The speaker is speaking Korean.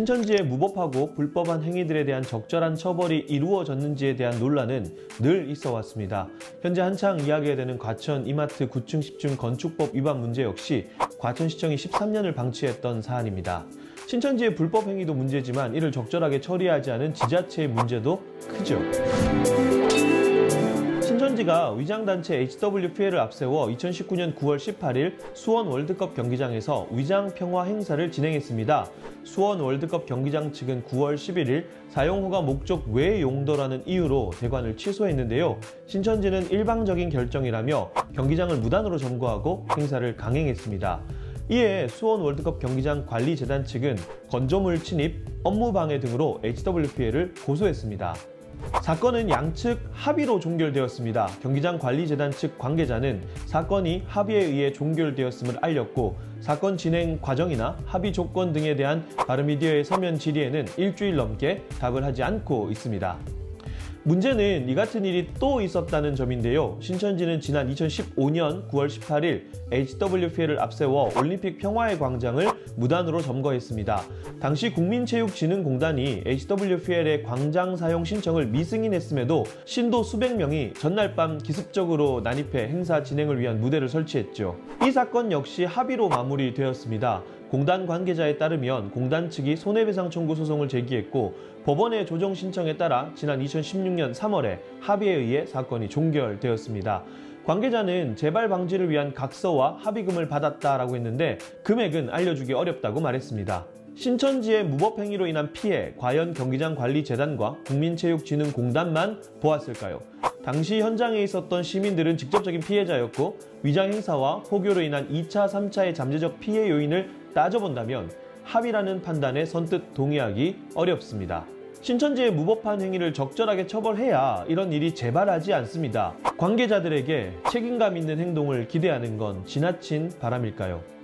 신천지의 무법하고 불법한 행위들에 대한 적절한 처벌이 이루어졌는지에 대한 논란은 늘 있어 왔습니다. 현재 한창 이야기가 되는 과천 이마트 9층 10층 건축법 위반 문제 역시 과천시청이 13년을 방치했던 사안입니다. 신천지의 불법 행위도 문제지만 이를 적절하게 처리하지 않은 지자체의 문제도 크죠. 신천지가 위장단체 HWPL을 앞세워 2019년 9월 18일 수원 월드컵 경기장에서 위장평화 행사를 진행했습니다. 수원 월드컵 경기장 측은 9월 11일 사용허가 목적 외 용도라는 이유로 대관을 취소했는데요. 신천지는 일방적인 결정이라며 경기장을 무단으로 점거하고 행사를 강행했습니다. 이에 수원 월드컵 경기장 관리재단 측은 건조물 침입, 업무 방해 등으로 HWPL을 고소했습니다. 사건은 양측 합의로 종결되었습니다. 경기장 관리재단 측 관계자는 사건이 합의에 의해 종결되었음을 알렸고 사건 진행 과정이나 합의 조건 등에 대한 바른미디어의 서면 질의에는 일주일 넘게 답을 하지 않고 있습니다. 문제는 이 같은 일이 또 있었다는 점인데요. 신천지는 지난 2015년 9월 18일 HWPL을 앞세워 올림픽 평화의 광장을 무단으로 점거했습니다. 당시 국민체육진흥공단이 HWPL의 광장 사용 신청을 미승인했음에도 신도 수백 명이 전날 밤 기습적으로 난입해 행사 진행을 위한 무대를 설치했죠. 이 사건 역시 합의로 마무리되었습니다. 공단 관계자에 따르면 공단 측이 손해배상 청구 소송을 제기했고 법원의 조정 신청에 따라 지난 2016년 3월에 합의에 의해 사건이 종결되었습니다. 관계자는 재발 방지를 위한 각서와 합의금을 받았다라고 했는데 금액은 알려주기 어렵다고 말했습니다. 신천지의 무법행위로 인한 피해 과연 경기장 관리재단과 국민체육진흥공단만 보았을까요? 당시 현장에 있었던 시민들은 직접적인 피해자였고 위장 행사와 포교로 인한 2차, 3차의 잠재적 피해 요인을 따져본다면 합의라는 판단에 선뜻 동의하기 어렵습니다. 신천지의 무법한 행위를 적절하게 처벌해야 이런 일이 재발하지 않습니다. 관계자들에게 책임감 있는 행동을 기대하는 건 지나친 바람일까요?